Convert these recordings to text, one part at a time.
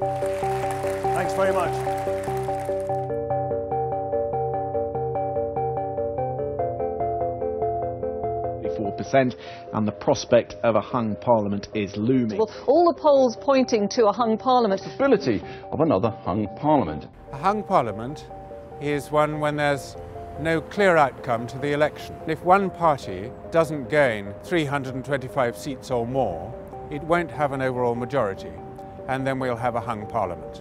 Thanks very much. percent and the prospect of a hung parliament is looming. Well, all the polls pointing to a hung parliament. Possibility of another hung parliament. A hung parliament is one when there's no clear outcome to the election. If one party doesn't gain 325 seats or more, it won't have an overall majority, and then we'll have a hung parliament.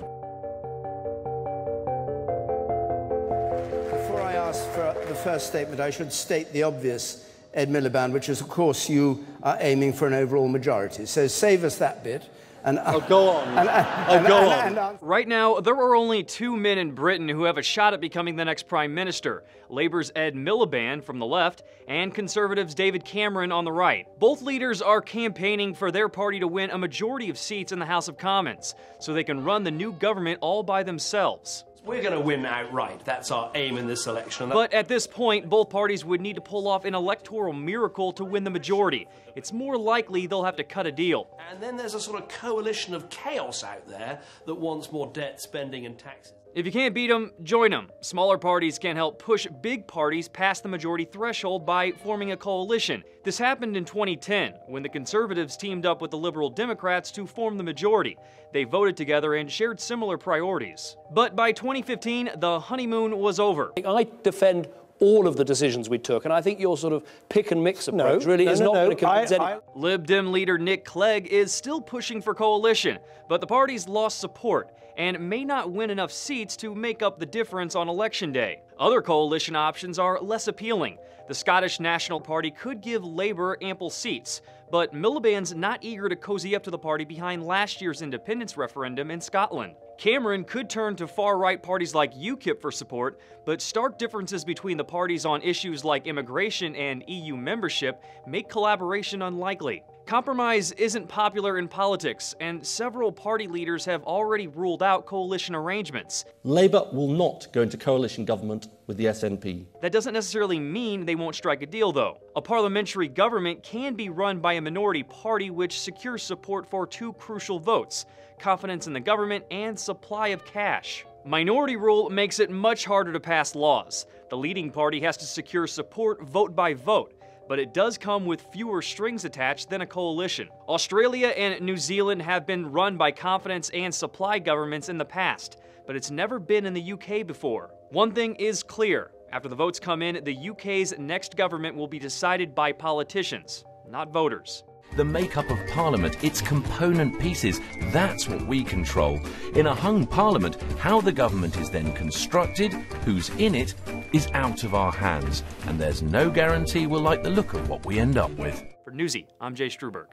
Before I ask for the first statement, I should state the obvious. Ed Miliband, which is, of course, you are aiming for an overall majority. So save us that bit. And, uh, oh, go on. And, uh, oh, and, go on. Uh, right now, there are only two men in Britain who have a shot at becoming the next Prime Minister Labour's Ed Miliband from the left, and Conservatives' David Cameron on the right. Both leaders are campaigning for their party to win a majority of seats in the House of Commons so they can run the new government all by themselves. We're going to win outright. That's our aim in this election. But at this point, both parties would need to pull off an electoral miracle to win the majority. It's more likely they'll have to cut a deal. And then there's a sort of coalition of chaos out there that wants more debt spending and taxes. If you can't beat them, join them. Smaller parties can help push big parties past the majority threshold by forming a coalition. This happened in 2010 when the Conservatives teamed up with the Liberal Democrats to form the majority. They voted together and shared similar priorities. But by 2015, the honeymoon was over. I defend all of the decisions we took. And I think your sort of pick and mix approach no, really no, is no, not going to convince anyone. Lib Dem leader Nick Clegg is still pushing for coalition, but the party's lost support and may not win enough seats to make up the difference on election day. Other coalition options are less appealing. The Scottish National Party could give Labour ample seats, but Miliband's not eager to cozy up to the party behind last year's independence referendum in Scotland. Cameron could turn to far-right parties like UKIP for support, but stark differences between the parties on issues like immigration and EU membership make collaboration unlikely. Compromise isn't popular in politics, and several party leaders have already ruled out coalition arrangements. Labour will not go into coalition government with the SNP. That doesn't necessarily mean they won't strike a deal, though. A parliamentary government can be run by a minority party which secures support for two crucial votes confidence in the government and supply of cash. Minority rule makes it much harder to pass laws. The leading party has to secure support vote by vote but it does come with fewer strings attached than a coalition. Australia and New Zealand have been run by confidence and supply governments in the past, but it's never been in the UK before. One thing is clear. After the votes come in, the UK's next government will be decided by politicians, not voters the makeup of Parliament, its component pieces. That's what we control. In a hung Parliament, how the government is then constructed, who's in it, is out of our hands, and there's no guarantee we'll like the look of what we end up with. For Newsy, I'm Jay Strubberg.